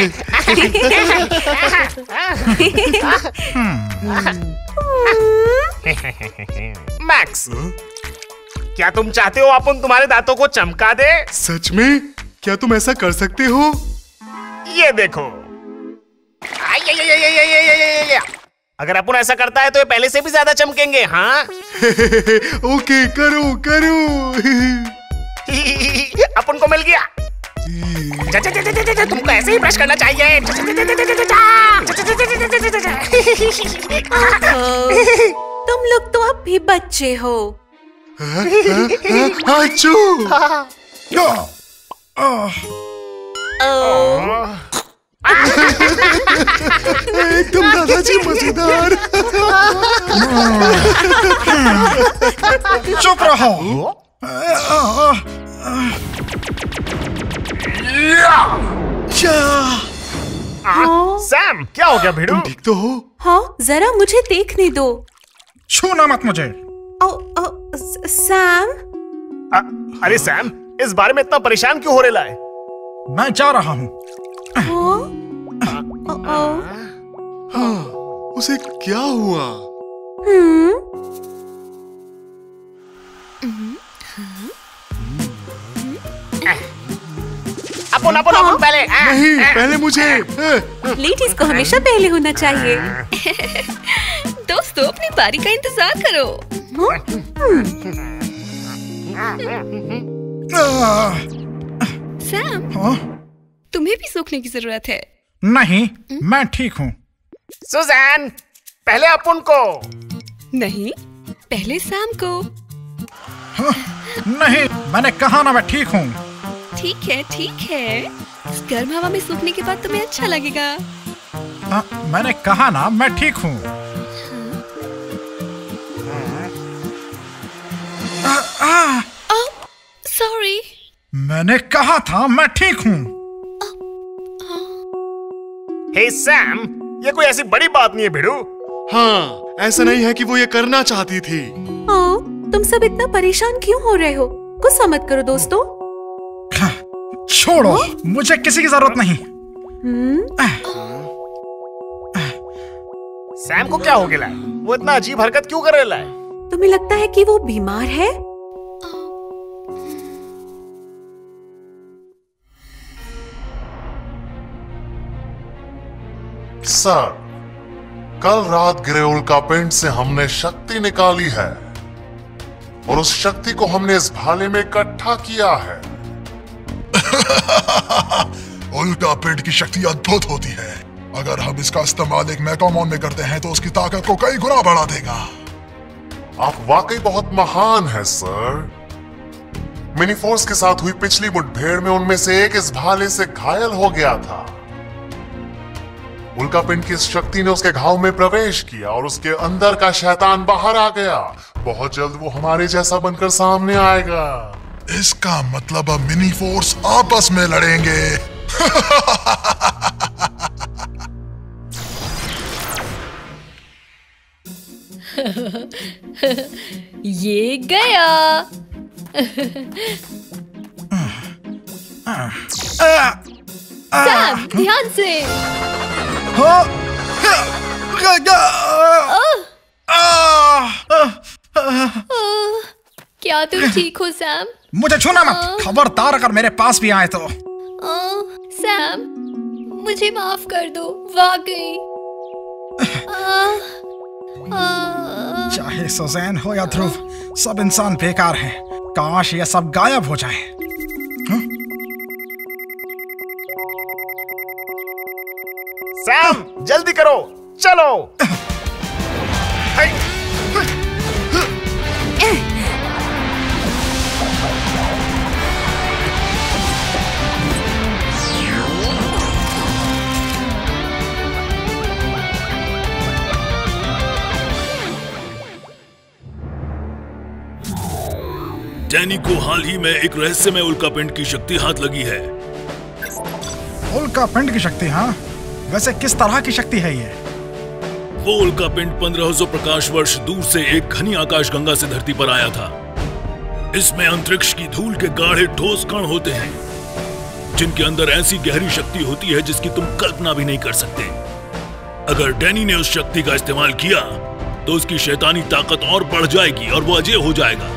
Max हम्म? क्या तुम चाहते हो अपन तुम्हारे दांतों को चमका दे? सच में? क्या तुम ऐसा कर सकते हो? ये देखो। अगर अपन ऐसा करता है तो ये पहले से भी ज़्यादा चमकेंगे हाँ? ओके करो करो। अपन को मिल गया। तुमको ऐसे ही ब्रश करना चाहिए। तुम लोग तो अब भी बच्चे हो। हाँ, हाँ, हाँ। तुम दादाजी मज़ेदार। चुप रहो। हाँ? सैम क्या हो गया भिड़ू? ठीक तो हो? हाँ जरा मुझे देखने दो। छूना मत मुझे। ओ, ओ, सैम? अ- अरे सैम इस बारे में इतना परेशान क्यों हो रहा है? मैं जा रहा हूँ। हाँ? ओ, ओ, हाँ उसे क्या हुआ? हम्म? अपन अपन अपन पहले आ, नहीं आ, पहले मुझे। हाँ, लेडीज़ को हमेशा पहले होना चाहिए। दोस्तों अपनी बारी का इंतज़ार करो। सैम हाँ? तुम्हें भी सोखने की ज़रूरत है। नहीं मैं ठीक हूँ। सुजैन पहले आप उनको। नहीं पहले सैम को। नहीं मैंने कहा ना मैं ठीक हूँ। ठीक है ठीक है। इस गर्म हवा में सूखने के बाद तुम्हें अच्छा लगेगा। हाँ, मैंने कहा ना मैं ठीक हूँ। सॉरी मैंने कहा था मैं ठीक हूँ। हे सैम ये कोई ऐसी बड़ी बात नहीं है भिड़ू। हाँ ऐसा नहीं है कि वो ये करना चाहती थी। ओ, तुम सब इतना परेशान क्यों हो रहे हो? गुस्सा मत करो दोस्तों। छोड़ो मुझे किसी की ज़रूरत नहीं। सैम को क्या हो गया? वो इतना अजीब हरकत क्यों कर रहा है? तुम्हें लगता है कि वो बीमार है? सर कल रात गिरे उल्का पिंड से हमने शक्ति निकाली है और उस शक्ति को हमने इस भाले में इकट्ठा किया है। उल्टा पिंड की शक्ति अद्भुत होती है। अगर हम इसका इस्तेमाल एक मैकोमोन में करते हैं तो उसकी ताकत को कई गुना बढ़ा देगा। आप वाकई बहुत महान हैं, सर। मिनी फोर्स के साथ हुई पिछली मुठभेड़ में उनमें से एक इस भाले से घायल हो गया था। उल्का पिंड की शक्ति ने उसके घाव में प्रवेश किया और उसके अंदर का शैतान बाहर आ गया। बहुत जल्द वो हमारे जैसा बनकर सामने आएगा। इसका मतलब अब मिनी फोर्स आपस में लड़ेंगे। ये गया। सैम ध्यान से। हाँ, गा- गा- ओह, क्या तुम ठीक हो सैम? मुझे छूना मत। खबरदार अगर मेरे पास भी आए तो। ओह, सैम मुझे माफ़ कर दो वाकई। आह, चाहे सुजैन हो या ध्रुव सब इंसान बेकार हैं। काश ये सब गायब हो जाए। सैम जल्दी करो। चलो। डैनी को हाल ही में एक रहस्यमय उल्कापिंड की शक्ति हाथ लगी है। उल्का पिंड की शक्ति हाँ? वैसे किस तरह की शक्ति है ये? वो उल्कापिंड 1500 प्रकाश वर्ष दूर से एक घनी आकाश गंगा से धरती पर आया था। इसमें अंतरिक्ष की धूल के गाढ़े ठोस कण होते हैं जिनके अंदर ऐसी गहरी शक्ति होती है जिसकी तुम कल्पना भी नहीं कर सकते। अगर डैनी ने उस शक्ति का इस्तेमाल किया तो उसकी शैतानी ताकत और बढ़ जाएगी और वो अजय हो जाएगा।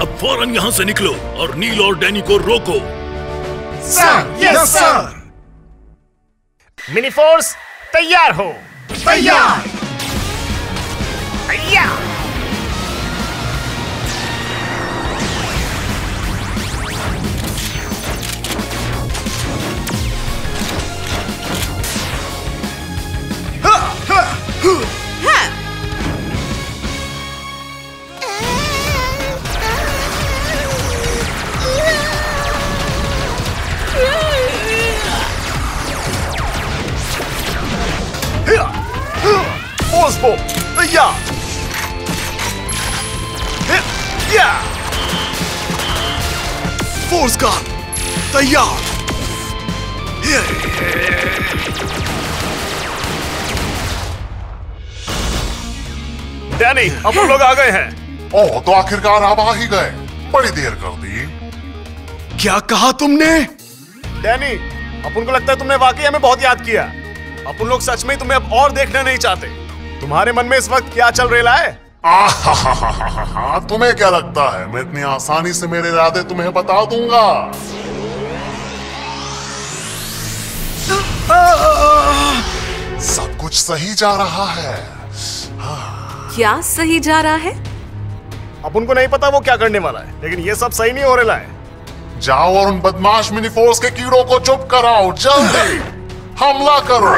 अब फ़ौरन यहाँ से निकलो और नील और डैनी को रोको। Sir yes sir mini force तैयार हो। तैयार। तैयार। वो लोग आ गए हैं। ओह तो आखिरकार आप आ ही गए। बड़ी देर कर दी। क्या कहा तुमने? डैनी अपन को लगता है तुमने वाकई हमें बहुत याद किया। अपन लोग सच में तुम्हें अब और देखना नहीं चाहते। तुम्हारे मन में इस वक्त क्या चल रहा है? आहाहाहाहा, तुम्हें क्या लगता है? मैं इतनी आसानी से मेरे इरादे तुम्हें बता दूँगा। सब कुछ सही जा रहा है। क्या सही जा रहा है? अब उनको नहीं पता वो क्या करने वाला है लेकिन ये सब सही नहीं हो रहा है। जाओ और उन बदमाश मिनी फोर्स के कीड़ों को चुप कराओ जल्दी! हमला करो!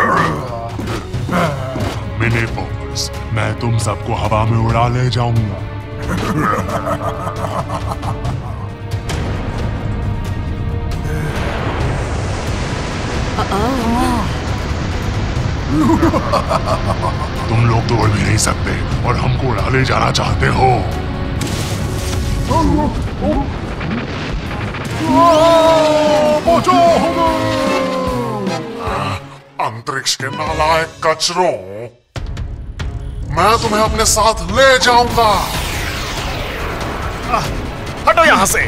मिनी फोर्स मैं तुम सबको हवा में उड़ा ले जाऊँगा। तुम लोग दौड़ भी नहीं सकते और हमको उड़ा ले जाना चाहते हो। अंतरिक्ष के नालायक कचरों। मैं तुम्हें अपने साथ ले जाऊँगा। हटो यहाँ से।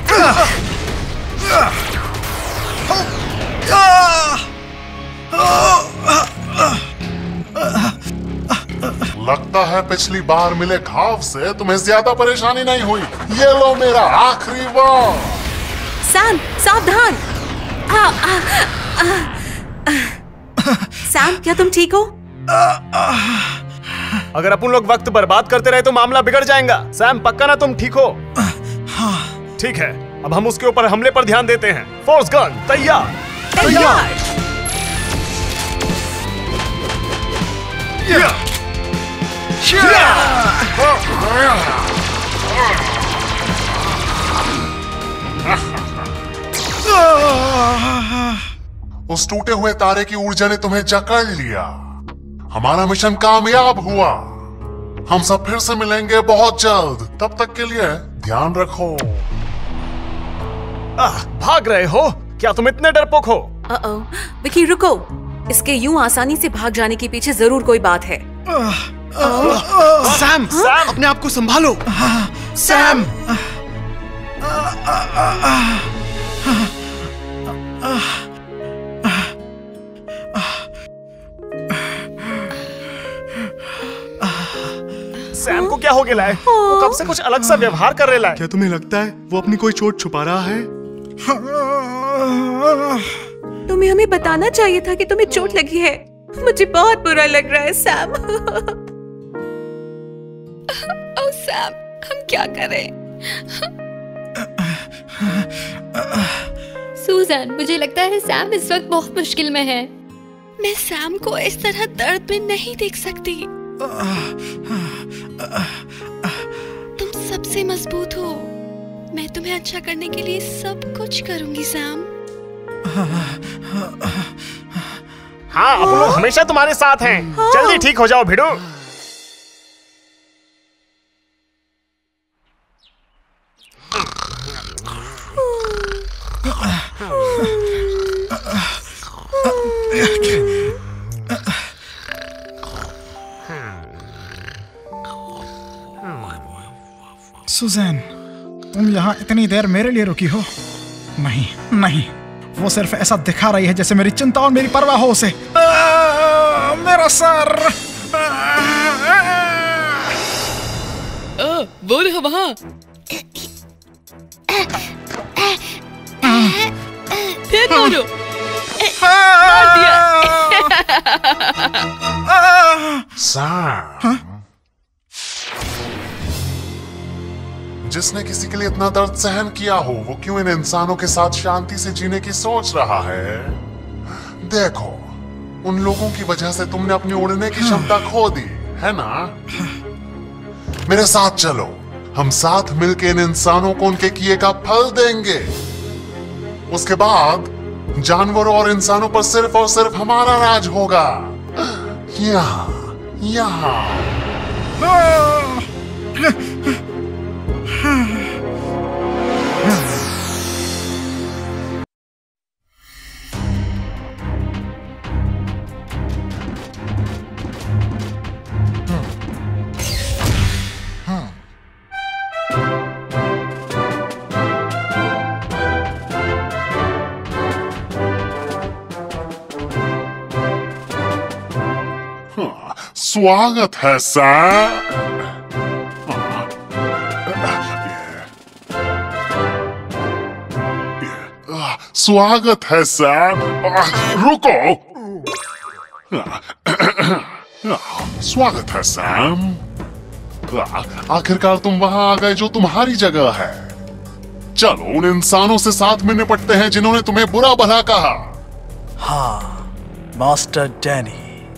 लगता है पिछली बार मिले घाव से तुम्हें ज़्यादा परेशानी नहीं हुई। ये लो मेरा आखिरी वार। सैम सावधान। सैम क्या तुम ठीक हो? अगर अपन लोग वक्त बर्बाद करते रहे तो मामला बिगड़ जाएगा। सैम पक्का ना तुम ठीक हो? ठीक है अब हम उसके ऊपर हमले पर ध्यान देते हैं। फोर्स गन तैयार। तैयार। उस टूटे हुए तारे की ऊर्जा ने तुम्हें जकड़ लिया। हमारा मिशन कामयाब हुआ। हम सब फिर से मिलेंगे बहुत जल्द। तब तक के लिए ध्यान रखो। आह, भाग रहे हो? क्या तुम इतने डरपोक हो. विकी रुको। इसके यूँ आसानी से भाग जाने के पीछे ज़रूर कोई बात है। Sam Sam! अपने आप को संभालो। सैम सैम को क्या हो गया है वो कब से कुछ अलग सा व्यवहार कर रहा है क्या तुम्हें लगता है वो अपनी कोई चोट छुपा रहा है? तुम्हें हमें बताना चाहिए था कि तुम्हें चोट लगी है। मुझे बहुत बुरा लग रहा है सैम ओ सैम हम क्या करें? सूजन मुझे लगता है सैम इस वक्त बहुत मुश्किल में है। मैं सैम को इस तरह दर्द में नहीं देख सकती। तुम सबसे मज़बूत हो। मैं तुम्हें अच्छा करने के लिए सब कुछ करूँगी सैम। हाँ अब लोग हमेशा तुम्हारे साथ हैं। जल्दी ठीक हो जाओ भिड़ो। सुजैन तुम यहाँ इतनी देर मेरे लिए रुकी हो? नहीं नहीं वो सिर्फ़ ऐसा दिखा रही है जैसे मेरी चिंता और मेरी परवाह हो उसे। आ, मेरा सर। आ, वो रहा वहाँ। फिर मारो। मार दिया। सैम जिसने किसी के लिए इतना दर्द सहन किया हो, वो क्यों इन इंसानों के साथ शांति से जीने की सोच रहा है? देखो, उन लोगों की वजह से तुमने अपनी उड़ने की क्षमता खो दी, है ना? मेरे साथ चलो। हम साथ मिलकर इन इंसानों को उनके किए का फल देंगे। उसके बाद, जानवरों और इंसानों पर सिर्फ़ और सिर्फ़ हमारा राज होगा। यहाँ यहाँ। स्वागत है सर स्वागत है सर रुको। स्वागत है सैम। आखिरकार तुम वहाँ आ गए जो तुम्हारी जगह है। चलो उन इंसानों से साथ में निपटते हैं जिन्होंने तुम्हें बुरा भला कहा। हाँ मास्टर डैनी।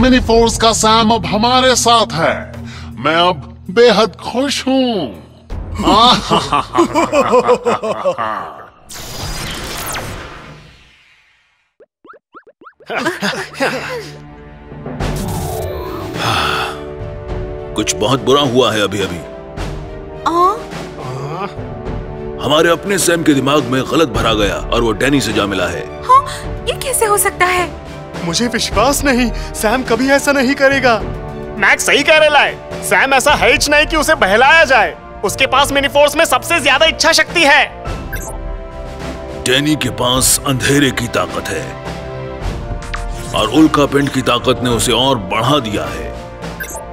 मिनी फोर्स का सैम अब हमारे साथ है। मैं अब बेहद खुश हूँ। कुछ बहुत बुरा हुआ है अभी अभी। आ? हमारे अपने सैम के दिमाग में गलत भरा गया और वो डैनी से जा मिला है। हाँ, ये कैसे हो सकता है? मुझे विश्वास नहीं सैम कभी ऐसा नहीं करेगा। मैक्स सही कह रहा है सैम ऐसा है नहीं कि उसे बहलाया जाए। उसके पास मिनी फोर्स में सबसे ज़्यादा इच्छा शक्ति है। डैनी के पास अंधेरे की ताकत है। और उल्का पिंड की ताकत ने उसे और बढ़ा दिया है।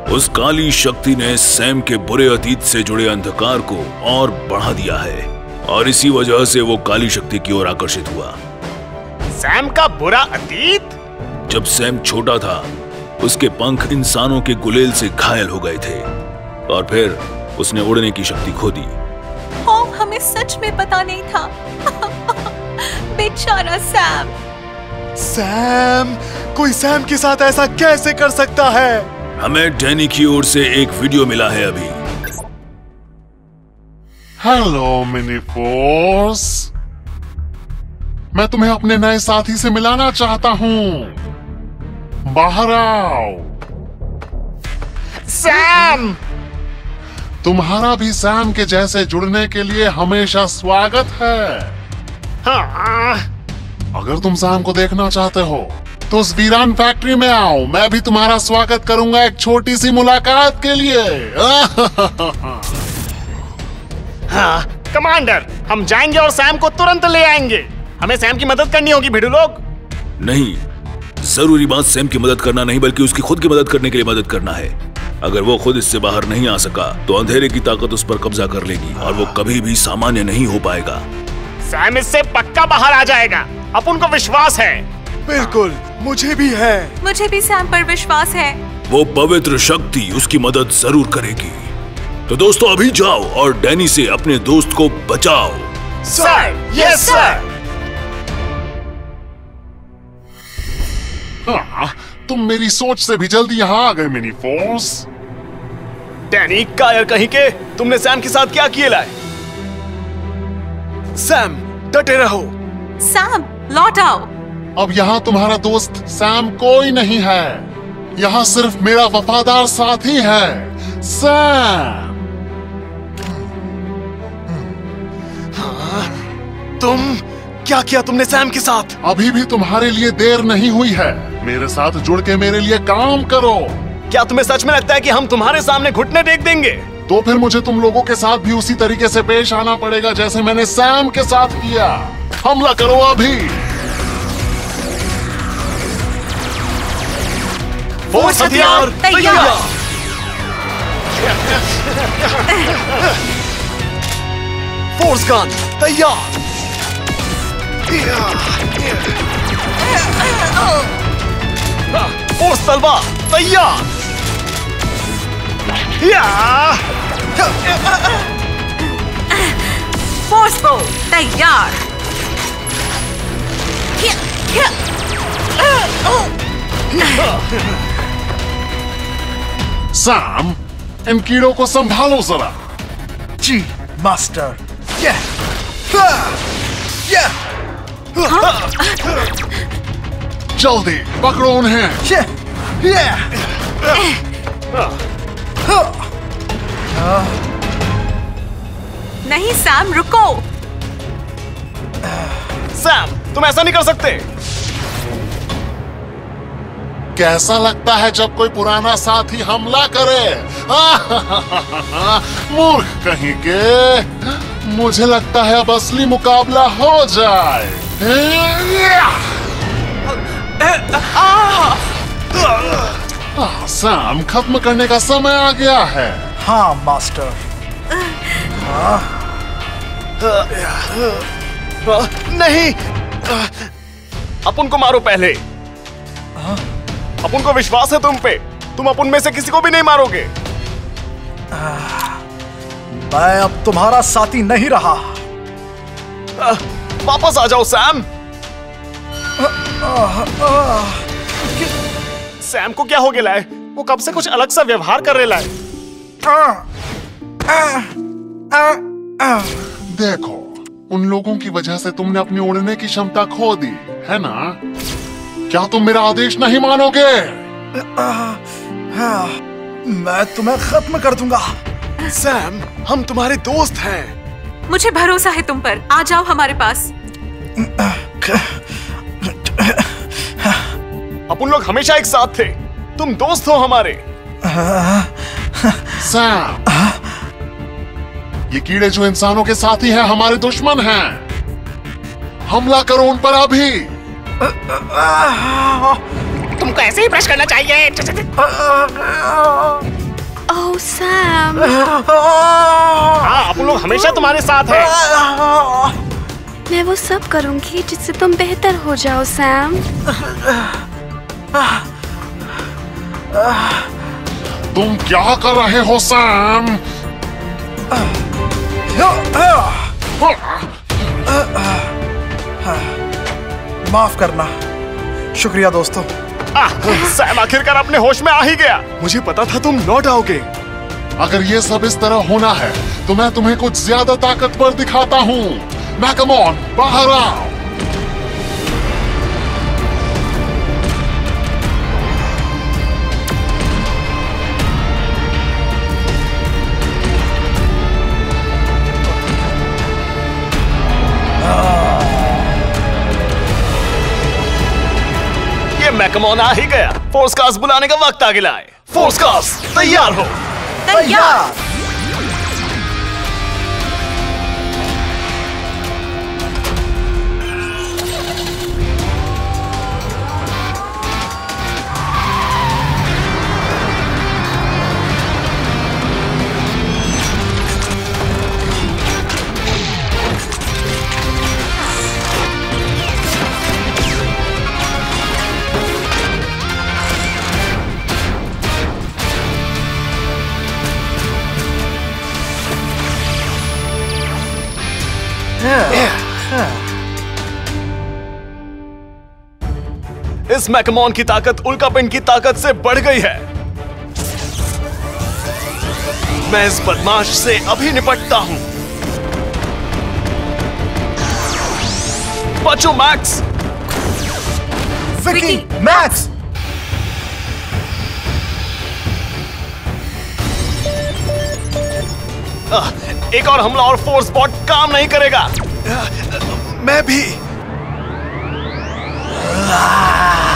उस काली शक्ति ने सैम के बुरे अतीत से जुड़े अंधकार को और बढ़ा दिया है और इसी वजह से वो काली शक्ति की ओर आकर्षित हुआ। सैम का बुरा अतीत? जब सैम छोटा था उसके पंख इंसानों के गुलेल से घायल हो गए थे और फिर उसने उड़ने की शक्ति खो दी। हमें सच में पता नहीं था। बेचारा सैम। सैम कोई सैम के साथ ऐसा कैसे कर सकता है? हमें डैनी की ओर से एक वीडियो मिला है अभी। हेलो मिनी फोर्स मैं तुम्हें अपने नए साथी से मिलाना चाहता हूँ। बाहर आओ। सैम! तुम्हारा भी सैम के जैसे जुड़ने के लिए हमेशा स्वागत है। हाँ। अगर तुम सैम को देखना चाहते हो तो उस वीरान फैक्ट्री में आओ। मैं भी तुम्हारा स्वागत करूँगा एक छोटी सी मुलाकात के लिए। हाँ, कमांडर हम जाएँगे और सैम को तुरंत ले आएँगे। हमें सैम की मदद करनी होगी भिड़ू लोग। नहीं ज़रूरी बात सैम की मदद करना नहीं बल्कि उसकी खुद की मदद करने के लिए मदद करना है। अगर वो खुद इससे बाहर नहीं आ सका तो अंधेरे की ताकत उस पर कब्जा कर लेगी और वो कभी भी सामान्य नहीं हो पाएगा। सैम इससे पक्का बाहर आ जाएगा। अपन को विश्वास है। बिल्कुल मुझे भी है। मुझे भी सैम पर विश्वास है। वो पवित्र शक्ति उसकी मदद ज़रूर करेगी। तो दोस्तों अभी जाओ और डैनी से अपने दोस्त को बचाओ। सर यस सर हाँ, तुम मेरी सोच से भी जल्दी यहाँ आ गए मिनी फोर्स डैनी कायर कहीं के? तुमने सैम के साथ क्या किए लाए? सैम डटे रहो। सैम लौट आओ। अब यहाँ तुम्हारा दोस्त सैम कोई नहीं है। यहाँ सिर्फ़ मेरा वफादार साथी है सैम। तुम क्या किया तुमने सैम के साथ? अभी भी तुम्हारे लिए देर नहीं हुई है। मेरे साथ जुड़ के मेरे लिए काम करो। क्या तुम्हें सच में लगता है कि हम तुम्हारे सामने घुटने टेक देंगे? तो फिर मुझे तुम लोगों के साथ भी उसी तरीके से पेश आना पड़ेगा जैसे मैंने सैम के साथ किया। हमला करो अभी। फोर्स हथियार तैयार फोर्स गन तैयार फोर्स तलवार तैयार फोर्स बो तैयार सैम इन कीड़ों को संभालो जरा। जी मास्टर। ये हाँ, जल्दी पकड़ो उन्हें। ये नहीं सैम रुको। सैम तुम ऐसा नहीं कर सकते। कैसा लगता है जब कोई पुराना साथी हमला करे मूर्ख कहीं के मुझे लगता है अब असली मुकाबला हो जाए सैम खत्म करने का समय आ गया है हाँ मास्टर नहीं अपन को मारो पहले अपन को विश्वास है तुम पे। तुम अपन में से किसी को भी नहीं मारोगे। मैं अब तुम्हारा साथी नहीं रहा। वापस आ जाओ सैम। सैम को क्या हो गया है? वो कब से कुछ अलग सा व्यवहार कर रहे है? देखो उन लोगों की वजह से तुमने अपनी उड़ने की क्षमता खो दी है ना? क्या तुम मेरा आदेश नहीं मानोगे? मैं तुम्हें खत्म कर दूँगा। सैम हम तुम्हारे दोस्त हैं। मुझे भरोसा है तुम पर। आ जाओ हमारे पास। अपन लोग हमेशा एक साथ थे। तुम दोस्त हो हमारे। सैम ये कीड़े जो इंसानों के साथी हैं हमारे दुश्मन हैं। हमला करो उन पर अभी। तुमको ऐसे ही ब्रश करना चाहिए। ओह सैम हाँ अपन लोग हमेशा तुम्हारे साथ हैं। मैं वो सब करूँगी जिससे तुम बेहतर हो जाओ सैम तुम क्या कर रहे हो सैम माफ़ करना। शुक्रिया दोस्तों। सैम आखिरकार अपने होश में आ ही गया। मुझे पता था तुम लौट आओगे। अगर ये सब इस तरह होना है तो मैं तुम्हें कुछ ज़्यादा ताकतवर दिखाता हूँ। मैं मैकमोन बाहर आओ। मैकमोन आ ही गया। फोर्स कास्ट बुलाने का वक्त आ गया है। फोर्स कास्ट तैयार हो। तैयार। इस मैकमोन की ताकत उल्कापिंड की ताकत से बढ़ गई है। मैं इस बदमाश से अभी निपटता हूँ। बचो मैक्स। विकी मैक्स। एक और हमला और फोर्स बॉट काम नहीं करेगा। मैं भी। आह,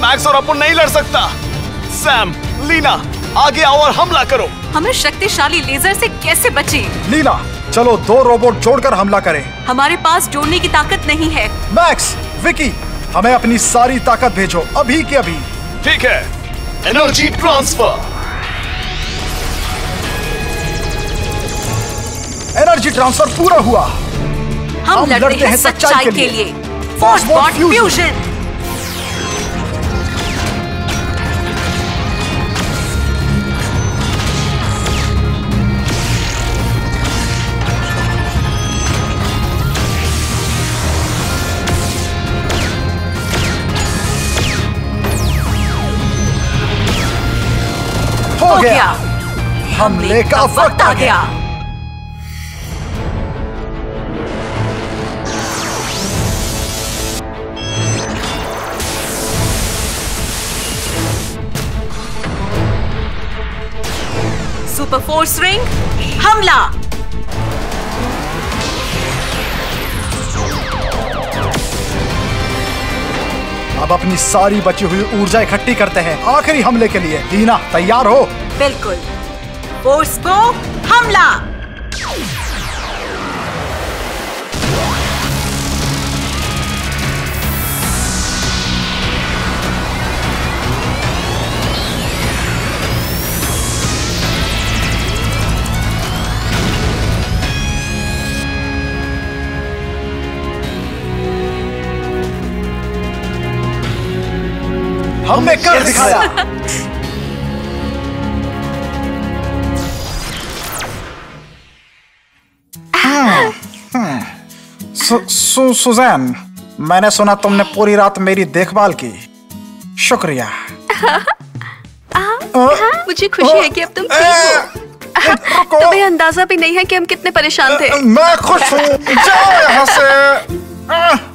मैक्स और अपुन नहीं लड़ सकता। सैम लीना आगे आओ और हमला करो। हमें शक्तिशाली लेजर से कैसे बचे? लीना चलो दो रोबोट जोड़कर हमला करें। हमारे पास जोड़ने की ताकत नहीं है। मैक्स विकी हमें अपनी सारी ताकत भेजो अभी के अभी। ठीक है। एनर्जी ट्रांसफ़र एनर्जी ट्रांसफ़र पूरा हुआ। हम, हम लड़ते, लड़ते हैं सच्चाई के लिए। फोर्स बॉट फ्यूजन हो गया। हमले का वक्त आ गया। सुपर फोर्स रिंग हमला। अब अपनी सारी बची हुई ऊर्जा इकट्ठी करते हैं आखिरी हमले के लिए। दीना तैयार हो? बिल्कुल। फोर्स को हमला। हमने कर दिखाया। सु, सु, सुजैन मैंने सुना तुमने पूरी रात मेरी देखभाल की। शुक्रिया। मुझे खुशी है कि अब तुम ठीक हो। तुम्हें अंदाज़ा भी नहीं है कि हम कितने परेशान थे। मैं खुश हूँ। जाओ यहाँ से